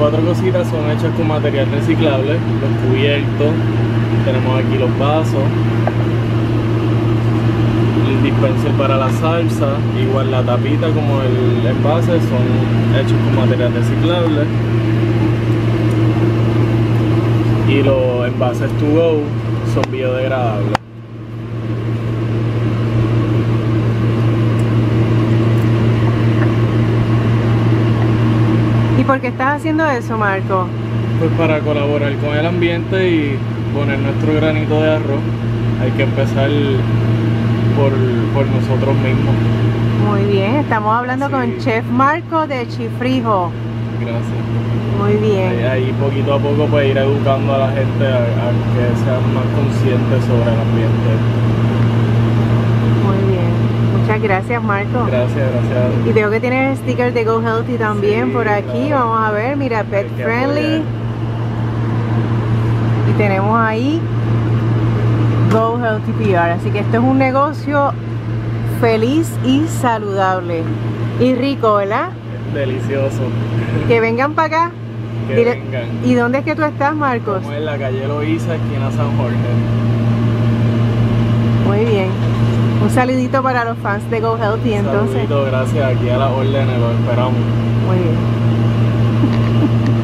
cuatro cositas son hechas con material reciclable, los cubiertos, tenemos aquí los vasos, el dispenser para la salsa, igual la tapita como el envase son hechos con material reciclable y los envases to go son biodegradables. Por qué estás haciendo eso, Marco? Pues para colaborar con el ambiente y poner nuestro granito de arroz, hay que empezar por, por nosotros mismos. Muy bien, estamos hablando Sí. con Chef Marco de Chifrijo. Gracias. Muy bien. ahí poquito a poco pues ir educando a la gente a, a que sean más conscientes sobre el ambiente. Muchas gracias, Marco. Gracias, gracias. Y veo que tienes el sticker de Go Healthy también Sí, por aquí. claro. Vamos a ver, mira, pet Hay friendly. Y tenemos ahí Go Healthy PR. Así que esto es un negocio feliz y saludable. Y rico, ¿verdad? Delicioso. Que vengan para acá. Que Dile- vengan. ¿Y dónde es que tú estás, Marcos? Como en la calle Loíza, esquina San Jorge. Un saludito para los fans de Go Healthy entonces. Un saludito, gracias. Aquí a la orden, lo esperamos. Muy bien.